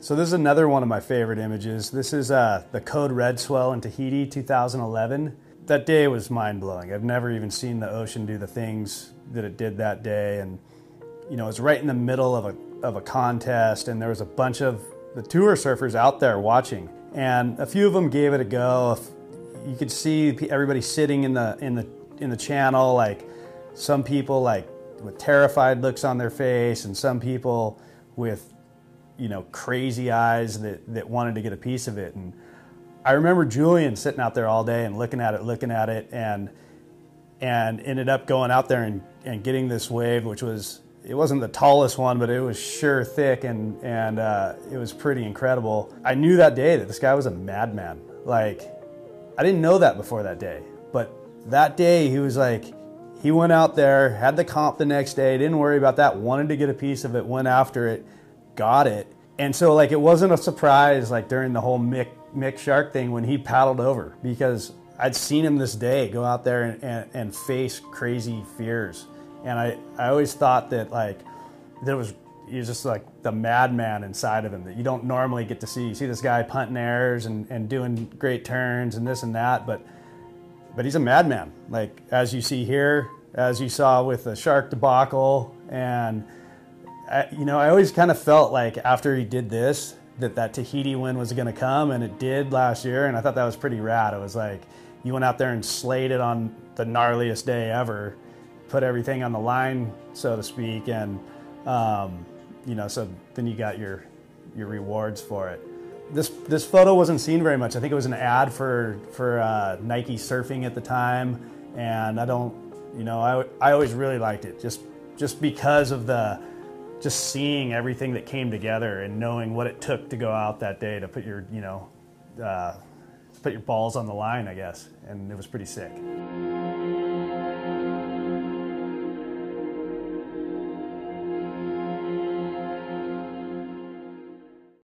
So this is another one of my favorite images. This is uh, the Code Red Swell in Tahiti 2011. That day was mind blowing. I've never even seen the ocean do the things that it did that day. And, you know, it was right in the middle of a, of a contest and there was a bunch of the tour surfers out there watching. And a few of them gave it a go. You could see everybody sitting in the, in the, in the channel, like some people like with terrified looks on their face and some people with you know, crazy eyes that, that wanted to get a piece of it. And I remember Julian sitting out there all day and looking at it, looking at it, and and ended up going out there and, and getting this wave, which was it wasn't the tallest one, but it was sure thick and and uh, it was pretty incredible. I knew that day that this guy was a madman. Like I didn't know that before that day, but that day he was like he went out there, had the comp the next day, didn't worry about that, wanted to get a piece of it, went after it got it. And so like it wasn't a surprise like during the whole Mick Mick Shark thing when he paddled over because I'd seen him this day go out there and, and, and face crazy fears. And I, I always thought that like there was he was just like the madman inside of him that you don't normally get to see. You see this guy punting airs and, and doing great turns and this and that, but but he's a madman. Like as you see here, as you saw with the shark debacle and You know, I always kind of felt like after he did this, that that Tahiti win was going to come, and it did last year, and I thought that was pretty rad. It was like you went out there and slayed it on the gnarliest day ever, put everything on the line, so to speak, and um, you know, so then you got your your rewards for it. This this photo wasn't seen very much. I think it was an ad for for uh, Nike surfing at the time, and I don't, you know, I I always really liked it just just because of the just seeing everything that came together and knowing what it took to go out that day to put your, you know, uh, put your balls on the line, I guess. And it was pretty sick.